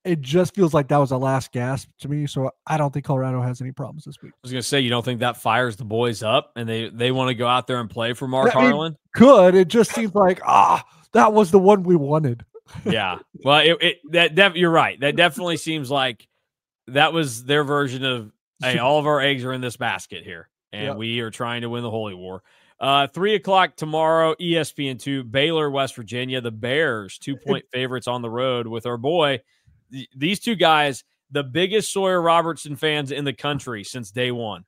It just feels like that was a last gasp to me. So I don't think Colorado has any problems this week. I was gonna say you don't think that fires the boys up and they they want to go out there and play for Mark I Harlan? could. It just seems like ah, that was the one we wanted. yeah. Well, it, it that def, you're right. That definitely seems like that was their version of hey, all of our eggs are in this basket here, and yep. we are trying to win the Holy War. Uh, three o'clock tomorrow, ESPN two, Baylor, West Virginia. The Bears, two point favorites on the road with our boy. Th- these two guys, the biggest Sawyer Robertson fans in the country since day one.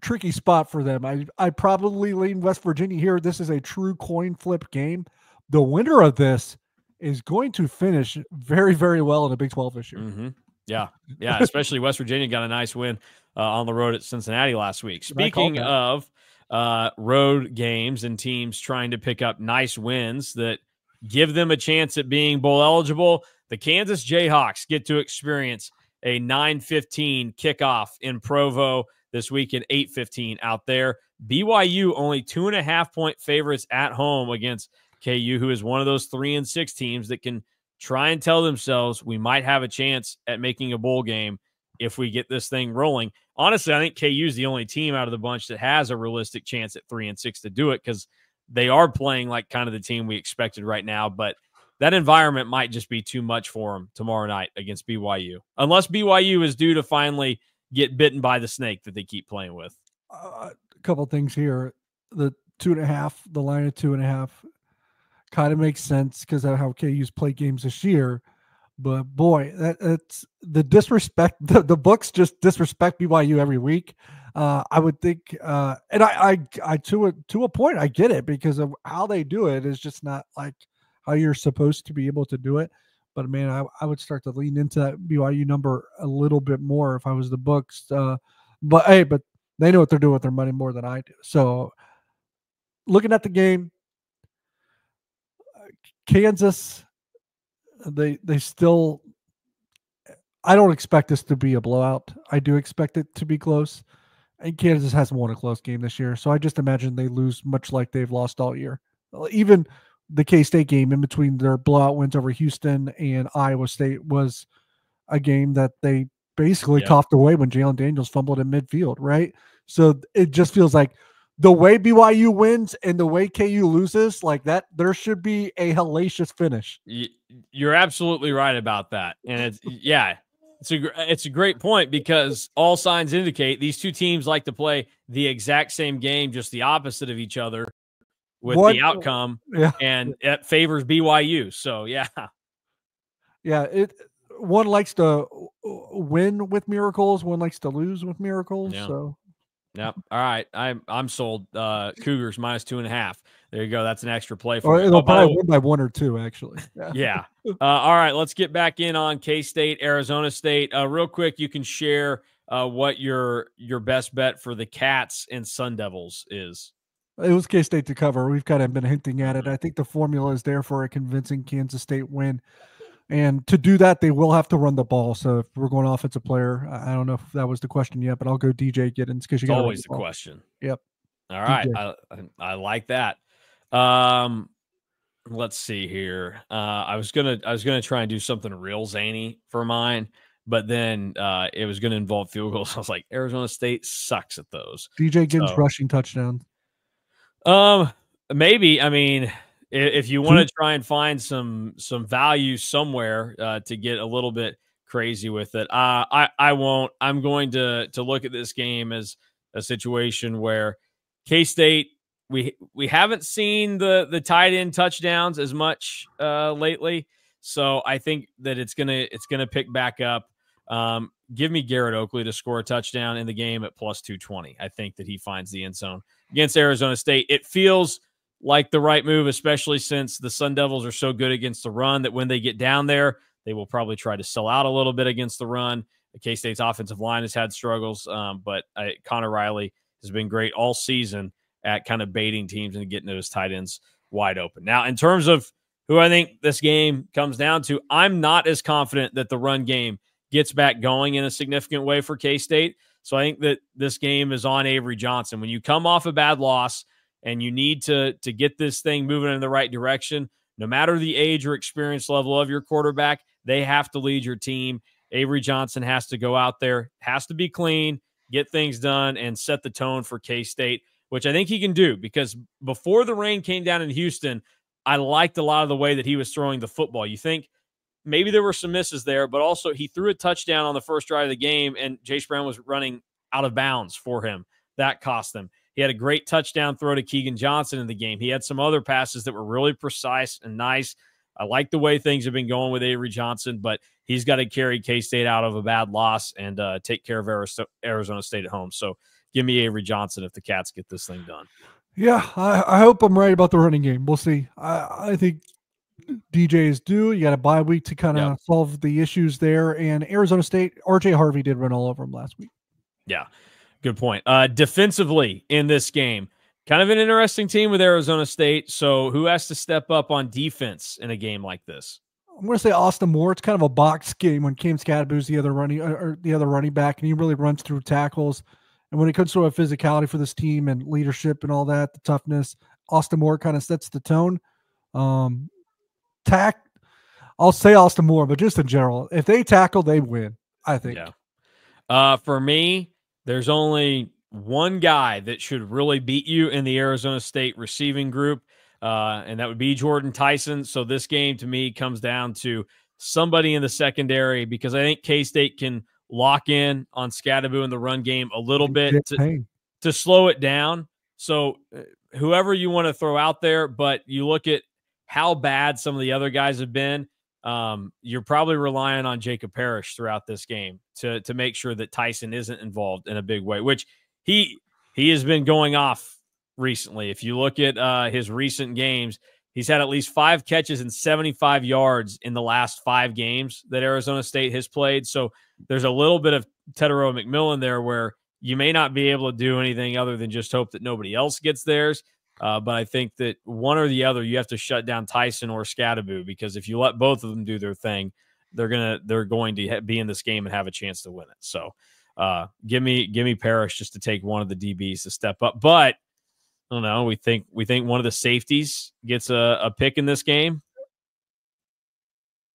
Tricky spot for them. I I probably lean West Virginia here. This is a true coin flip game. The winner of this is going to finish very, very well in the Big 12 this year. Mm-hmm. Yeah, yeah. Especially West Virginia got a nice win uh, on the road at Cincinnati last week. Speaking of uh, road games and teams trying to pick up nice wins that give them a chance at being bowl eligible, the Kansas Jayhawks get to experience a 9:15 kickoff in Provo this week at 8:15 out there. BYU only two and a half point favorites at home against KU, who is one of those three and six teams that can try and tell themselves we might have a chance at making a bowl game if we get this thing rolling. Honestly, I think KU is the only team out of the bunch that has a realistic chance at three and six to do it because they are playing like kind of the team we expected right now. But that environment might just be too much for them tomorrow night against BYU, unless BYU is due to finally get bitten by the snake that they keep playing with. Uh, a couple things here: the two and a half, the line of two and a half kind of makes sense because of how KU's play games this year. But boy, that, that's the disrespect. The, the books just disrespect BYU every week. Uh, I would think, uh, and I, I, I, to a to a point, I get it because of how they do it is just not like how you're supposed to be able to do it. But man, I, I would start to lean into that BYU number a little bit more if I was the books. Uh, but hey, but they know what they're doing with their money more than I do. So looking at the game, Kansas, they they still. I don't expect this to be a blowout. I do expect it to be close. And Kansas hasn't won a close game this year, so I just imagine they lose much like they've lost all year. Even the K State game in between their blowout wins over Houston and Iowa State was a game that they basically yeah. coughed away when Jalon Daniels fumbled in midfield, right? So it just feels like the way BYU wins and the way KU loses, like that, there should be a hellacious finish. You're absolutely right about that, and it's yeah, it's a it's a great point because all signs indicate these two teams like to play the exact same game, just the opposite of each other, with what? the outcome, yeah. and it favors BYU. So yeah, yeah, it. One likes to win with miracles. One likes to lose with miracles. Yeah. So Yep. All right. I'm I'm sold. Uh Cougars minus two and a half. There you go. That's an extra play for. Or it'll oh, probably win by one or two, actually. Yeah. yeah. Uh, all right. Let's get back in on K State, Arizona State. Uh, real quick, you can share uh, what your your best bet for the Cats and Sun Devils is. It was K State to cover. We've kind of been hinting at it. I think the formula is there for a convincing Kansas State win. And to do that, they will have to run the ball. So if we're going offensive player, I don't know if that was the question yet, but I'll go DJ Giddens because you got always the, the question. Yep. All right, I, I like that. Um, let's see here. Uh, I was gonna I was gonna try and do something real zany for mine, but then uh, it was gonna involve field goals. I was like, Arizona State sucks at those. DJ Giddens so, rushing touchdown. Um, maybe. I mean, if you want to try and find some some value somewhere uh, to get a little bit crazy with it, uh, I I won't. I'm going to to look at this game as a situation where K State we we haven't seen the the tight end touchdowns as much uh, lately, so I think that it's gonna it's gonna pick back up. Um, give me Garrett Oakley to score a touchdown in the game at plus 220. I think that he finds the end zone against Arizona State. It feels like the right move, especially since the Sun Devils are so good against the run that when they get down there, they will probably try to sell out a little bit against the run. K State's offensive line has had struggles, um, but I, Conor Riley has been great all season at kind of baiting teams and getting those tight ends wide open. Now, in terms of who I think this game comes down to, I'm not as confident that the run game gets back going in a significant way for K State. So I think that this game is on Avery Johnson. When you come off a bad loss and you need to to get this thing moving in the right direction, no matter the age or experience level of your quarterback, they have to lead your team. Avery Johnson has to go out there, has to be clean, get things done, and set the tone for K State, which I think he can do because before the rain came down in Houston, I liked a lot of the way that he was throwing the football. You think maybe there were some misses there, but also he threw a touchdown on the first drive of the game, and Jayce Brown was running out of bounds for him. That cost them. He had a great touchdown throw to Keagan Johnson in the game. He had some other passes that were really precise and nice. I like the way things have been going with Avery Johnson, but he's got to carry K State out of a bad loss and uh, take care of Arizona State at home. So give me Avery Johnson if the Cats get this thing done. Yeah, I, I hope I'm right about the running game. We'll see. I, I think DJ is due. You got a bye week to kind of yep. solve the issues there. And Arizona State, RJ Harvey did run all over him last week. Yeah, good point. Uh, defensively in this game, kind of an interesting team with Arizona State. So who has to step up on defense in a game like this? I'm going to say Austin Moore. It's kind of a box game when Cam Skattebo's the other running or the other running back, and he really runs through tackles. And when it comes to a physicality for this team and leadership and all that, the toughness, Austin Moore kind of sets the tone. Um, tack, I'll say Austin Moore, but just in general, if they tackle, they win. I think. Yeah. Uh, for me, there's only one guy that should really beat you in the Arizona State receiving group, uh, and that would be Jordyn Tyson. So this game to me comes down to somebody in the secondary because I think K State can lock in on Skattebo in the run game a little bit to, to slow it down. So uh, whoever you want to throw out there, but you look at how bad some of the other guys have been, um, you're probably relying on Jacob Parrish throughout this game to to make sure that Tyson isn't involved in a big way, which he he has been going off recently. If you look at uh, his recent games, he's had at least five catches and 75 yards in the last five games that Arizona State has played. So there's a little bit of Tetairoa McMillan there where you may not be able to do anything other than just hope that nobody else gets theirs. Uh, but I think that one or the other, you have to shut down Tyson or Skattebo because if you let both of them do their thing, they're gonna they're going to be in this game and have a chance to win it. So, uh, give me give me Parrish just to take one of the DBs to step up. But I don't know. We think we think one of the safeties gets a, a pick in this game.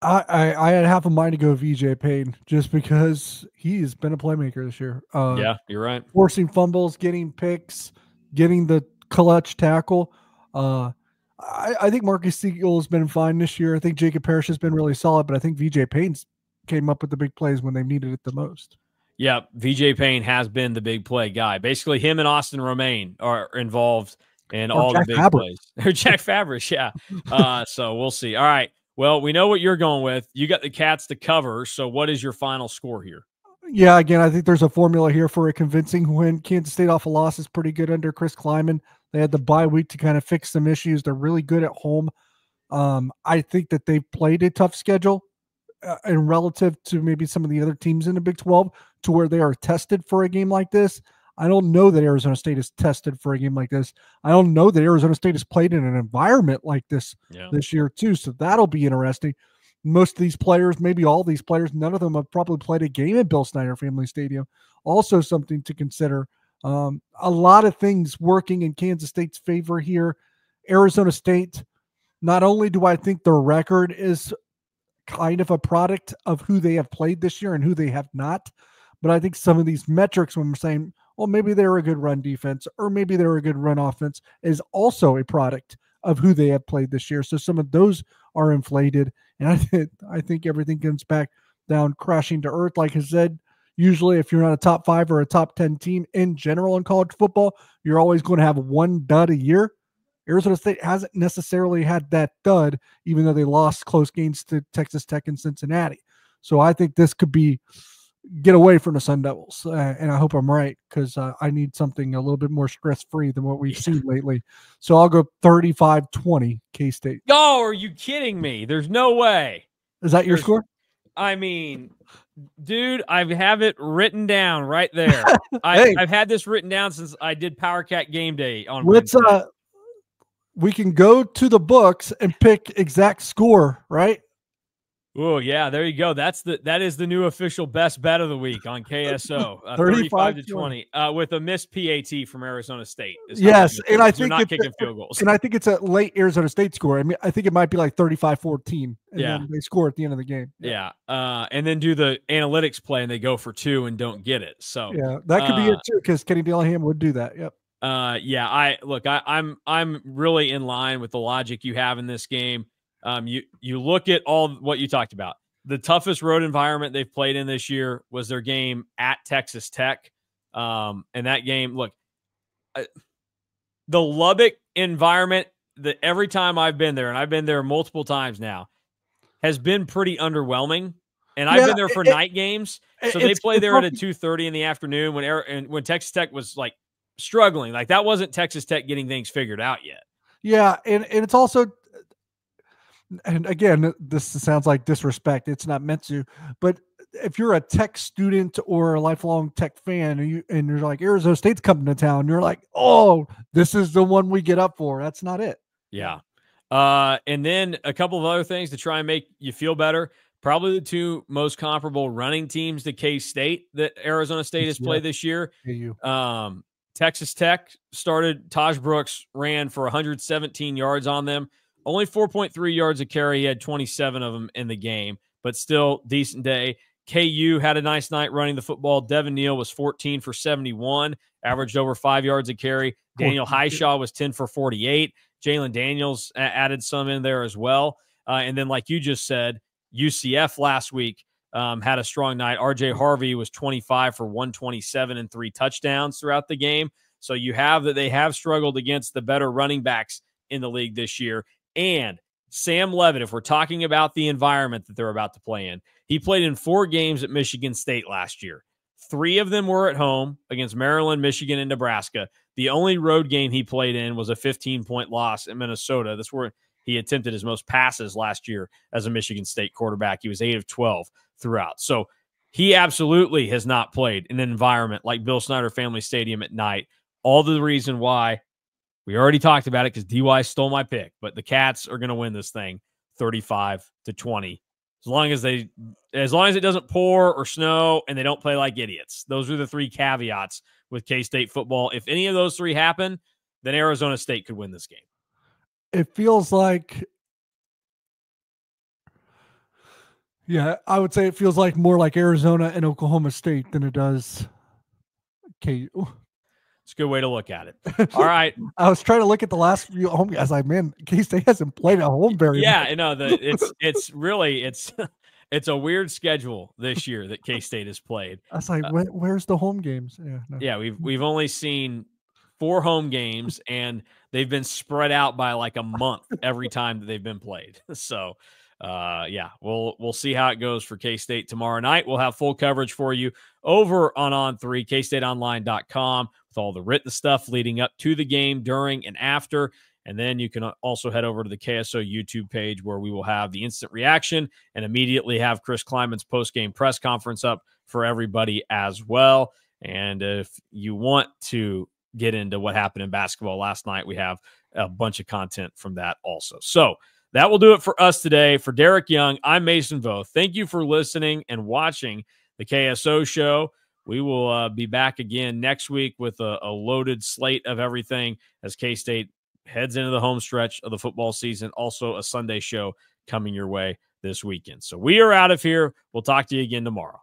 I, I, I had half a mind to go VJ Payne just because he's been a playmaker this year. Uh, yeah, you're right. Forcing fumbles, getting picks, getting the clutch tackle. Uh, I, I think Marques Sigle has been fine this year. I think Jacob Parrish has been really solid, but I think VJ Payne's came up with the big plays when they needed it the most. Yeah, VJ Payne has been the big play guy. Basically, him and Austin Romaine are involved in or all Jack the big Fabric. plays. Or Jack Fabric, yeah. Uh, so we'll see. All right. Well, we know what you're going with. You got the Cats to cover. So, what is your final score here? Yeah, again, I think there's a formula here for a convincing win. Kansas State off a loss is pretty good under Chris Klieman. They had the bye week to kind of fix some issues. They're really good at home. Um, I think that they've played a tough schedule uh, and relative to maybe some of the other teams in the Big 12 to where they are tested for a game like this. I don't know that Arizona State is tested for a game like this. I don't know that Arizona State has played in an environment like this yeah. this year too. So that'll be interesting most of these players, maybe all these players, none of them have probably played a game at Bill Snyder Family Stadium. Also, something to consider. Um, a lot of things working in Kansas State's favor here. Arizona State, not only do I think their record is kind of a product of who they have played this year and who they have not, but I think some of these metrics, when we're saying, well, maybe they're a good run defense or maybe they're a good run offense, is also a product of who they have played this year. So some of those are inflated. And I think I think everything comes back down crashing to earth. Like I said, usually if you're not a top five or a top 10 team in general in college football, you're always going to have one dud a year. Arizona State hasn't necessarily had that dud, even though they lost close games to Texas Tech and Cincinnati. So I think this could be get away from the Sun Devils. Uh, and I hope I'm right because uh, I need something a little bit more stress free than what we've yeah. seen lately. So I'll go 35 20 K State. Oh, are you kidding me? There's no way. Is that your score? I mean, dude, I have it written down right there. I, have had this written down since I did Power Cat Game Day on. Let's Wednesday. uh, we can go to the books and pick exact score, right? Oh yeah, there you go. That's the that is the new official best bet of the week on KSO. Uh, 35 to 20 uh, with a missed PAT from Arizona State. Yes, and I think not kicking field goals. And I think it's a late Arizona State score. I mean, I think it might be like 35-14 yeah. they score at the end of the game. Yeah. yeah. Uh, and then do the analytics play and they go for two and don't get it. So Yeah, that could be it uh, too cuz Kenny Dillingham would do that. Yep. Uh yeah, I look, I, I'm I'm really in line with the logic you have in this game. Um, you you look at all what you talked about. The toughest road environment they've played in this year was their game at Texas Tech, um, and that game. Look, uh, the Lubbock environment. That every time I've been there, and I've been there multiple times now, has been pretty underwhelming. And I've been there for it, night games, so they play there at a two thirty in the afternoon when and when Texas Tech was like struggling. Like that wasn't Texas Tech getting things figured out yet. Yeah, and, and it's also and again, this sounds like disrespect. It's not meant to, but if you're a tech student or a lifelong tech fan and, you, and you're like Arizona State's coming to town, you're like, oh, this is the one we get up for. That's not it. Yeah. Uh, and then a couple of other things to try and make you feel better. Probably the two most comparable running teams to K State that Arizona State has played this year. Um, Texas Tech started, Tahj Brooks ran for 117 yards on them. Only 4.3 yards a carry. He had 27 of them in the game, but still decent day. KU had a nice night running the football. Devin Neal was 14 for 71, averaged over five yards a carry. Daniel Hishaw was 10 for 48. Jalon Daniels added some in there as well. Uh, and then, like you just said, UCF last week um, had a strong night. RJ Harvey was 25 for 127 and three touchdowns throughout the game. So you have that they have struggled against the better running backs in the league this year. And Sam Leavitt, if we're talking about the environment that they're about to play in, he played in four games at Michigan State last year. Three of them were at home against Maryland, Michigan, and Nebraska. The only road game he played in was a 15 point loss in Minnesota. That's where he attempted his most passes last year as a Michigan State quarterback. He was 8 of 12 throughout. So he absolutely has not played in an environment like Bill Snyder Family Stadium at night. All the reason why we already talked about it because DY stole my pick, but the Cats are going to win this thing 35 to 20. As long as they, as long as it doesn't pour or snow and they don't play like idiots. Those are the three caveats with K State football. If any of those three happen, then Arizona State could win this game. It feels like, yeah, I would say it feels like more like Arizona and Oklahoma State than it does K. It's a good way to look at it. All right. I was trying to look at the last few home guys. Like, man, K State hasn't played at home very yeah, much. Yeah, know the it's it's really it's it's a weird schedule this year that K State has played. I was like, uh, where's the home games? Yeah, no. yeah, we've we've only seen four home games and they've been spread out by like a month every time that they've been played. So uh, yeah, we'll we'll see how it goes for K State tomorrow night. We'll have full coverage for you over on On Three, K KStateOnline.com with all the written stuff leading up to the game, during, and after. And then you can also head over to the KSO YouTube page where we will have the instant reaction and immediately have Chris Klieman's post game press conference up for everybody as well. And if you want to get into what happened in basketball last night, we have a bunch of content from that also. So, that will do it for us today. For Derek Young, I'm Mason Voth. Thank you for listening and watching the KSO show. We will uh, be back again next week with a, a loaded slate of everything as K State heads into the home stretch of the football season. Also, a Sunday show coming your way this weekend. So we are out of here. We'll talk to you again tomorrow.